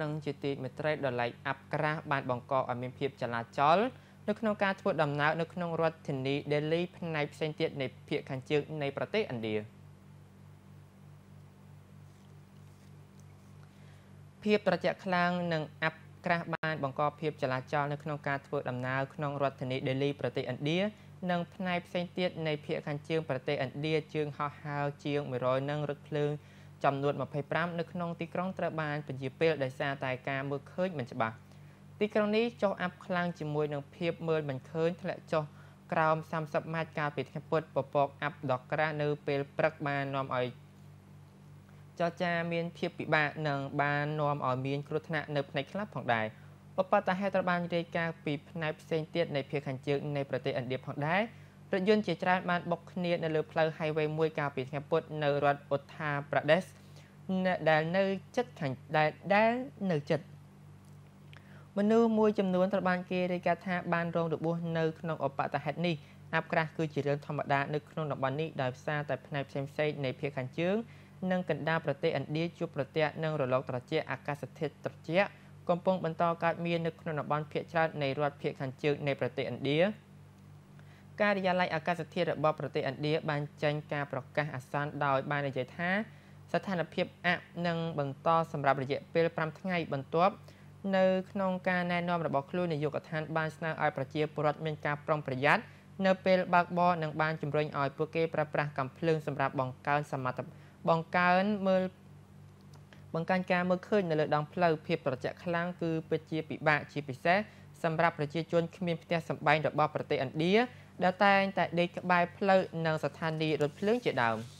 និងជាទីមេត្រីដ៏ឡែកអាប់ក្រាស់បានបង្កឲ្យមានភាពចលាចលនៅក្នុងការធ្វើដំណើរនៅក្នុងរដ្ឋធានី Delhi ផ្នែកផ្សេងទៀតនៃភាគខាងជើងនៃប្រទេសឥណ្ឌាភាពត្រជាក់ខ្លាំងនិងអាប់ក្រាស់បានបង្កភាពចលាចលនៅក្នុងការធ្វើដំណើរក្នុងរដ្ឋធានី Delhi ប្រទេសឥណ្ឌានិងផ្នែកផ្សេងទៀតនៃភាគខាងជើងប្រទេសឥណ្ឌាជើងហោះហើរជាង100នឹងរឹកភ្លើង ចំនួន25នៅក្នុងទីក្រុងត្រូវបានពន្យាពេលដោយសារតែការមើលឃើញមិនច្បាស់ទីក្រុងនេះចុះអាប់ខ្លាំងជាមួយនឹងភាពមើលមិនឃើញធ្លាក់ចុះក្រោម30ម៉ែត្រកាលពីថ្ងៃពុធពពកអាប់ដ៏ក្រាស់នៅពេលព្រឹកបាននាំឲ្យចរចាមានភាពពិបាកនិងបាននាំឲ្យមានគ្រោះថ្នាក់នៅផ្នែកខ្លះផងដែរឧបតហេតុត្រូវបានរាយការណ៍ពីផ្នែកផ្សេងទៀតនៃភាគខាងជើងនៃប្រទេសឥណ្ឌាផងដែរ រថយន្តជាច្រើនបានបុកគ្នានៅលើផ្លូវ highway មួយកាលពីថ្ងៃពុធនៅរដ្ឋ Uttar Pradesh ដែលនៅចិត្តខាងដែលដែលនៅចិត្តមនុស្សមួយចំនួនត្រូវបានគេរាយការណ៍ថាបានរងរបួសនៅក្នុងឧបតហេតុនេះអាប់ក្រាស់គឺជារឿងធម្មតានៅក្នុងតំបន់នេះដោយសារតែផ្នែកផ្សេងៗនៃភាគខាងជើងនិងកណ្ដាលប្រទេសឥណ្ឌាជួបប្រទះនឹងរលកត្រជាក់អាកាសធាតុត្រជាក់កំពុងបន្តកើតមាននៅក្នុងតំបន់ភាគច្រើននៃរដ្ឋភាគខាងជើងនៃប្រទេសឥណ្ឌា ការិយាល័យអាកាសធាតុរបស់ប្រទេសឥណ្ឌាបានចេញការប្រកាសអាសន្នដោយបាននិយាយថា ស្ថានភាពអៈនឹងបន្តសម្រាប់រយៈពេល5ថ្ងៃបន្ទាប់នៅក្នុងការណែនាំរបស់ខ្លួននាយកដ្ឋានបានស្នើឲ្យប្រជាពលរដ្ឋមានការប្រុងប្រយ័ត្ននៅពេលបើកបរនិងបានជំរុញឲ្យពួកគេប្រើប្រាស់កាំភ្លើងសម្រាប់បង្កើនសមត្ថបង្កើនមើលបង្កើនការមើលឃើញនៅលើដងផ្លូវភាពត្រជាក់ខ្លាំងគឺពិតជាពិបាកជាពិសេស សម្រាប់ប្រជាជនគ្មានផ្ទះសម្បែងរបស់ប្រទេសឥណ្ឌាដែលតែងតែដេកក្បែរផ្លូវនិងស្ថានីយ៍រថភ្លើងជាដើម។